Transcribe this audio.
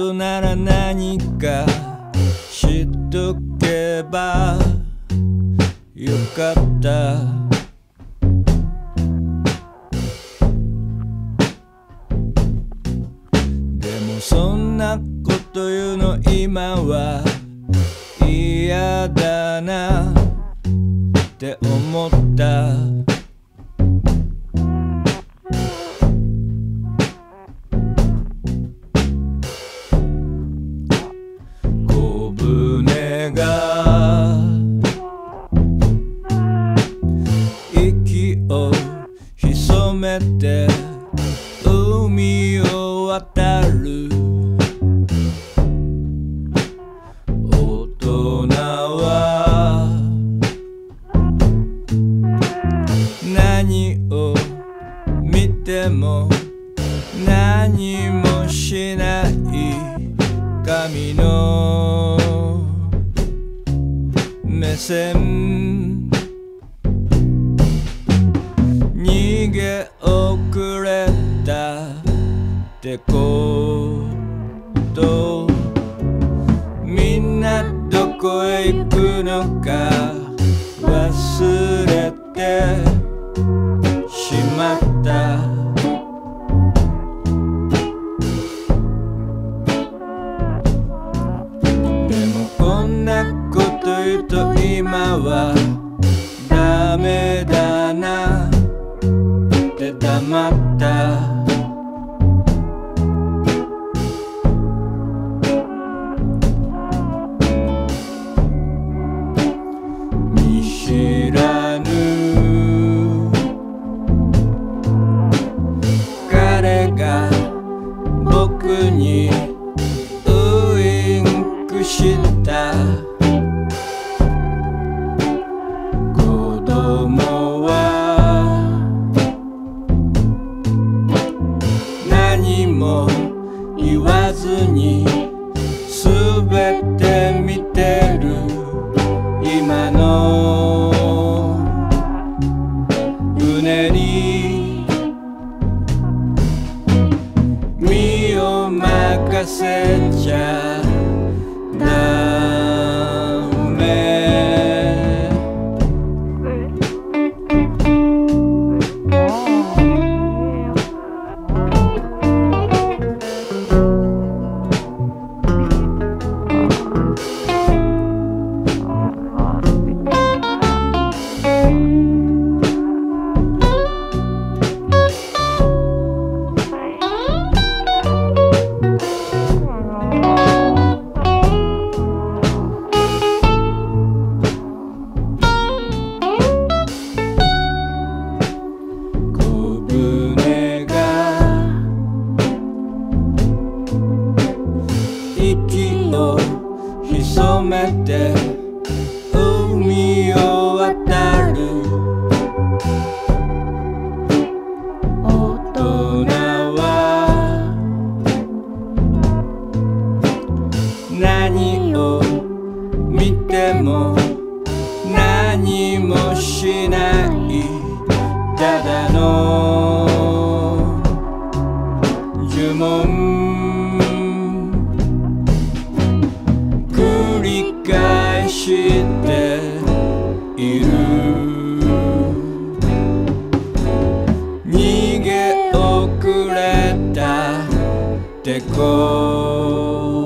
なら何か知っとけばよかった。でもそんなこと言うの今は嫌だなって思った。を渡る。大人は何を見ても何もしない神の目線。逃げ遅れてことみんなどこへ行くのか忘れて。も言わずに全て見てる。今のうねり身を任せちゃうめて。海を渡る。大人は何を見ても何もしない。ただ知っている。逃げ遅れたてこ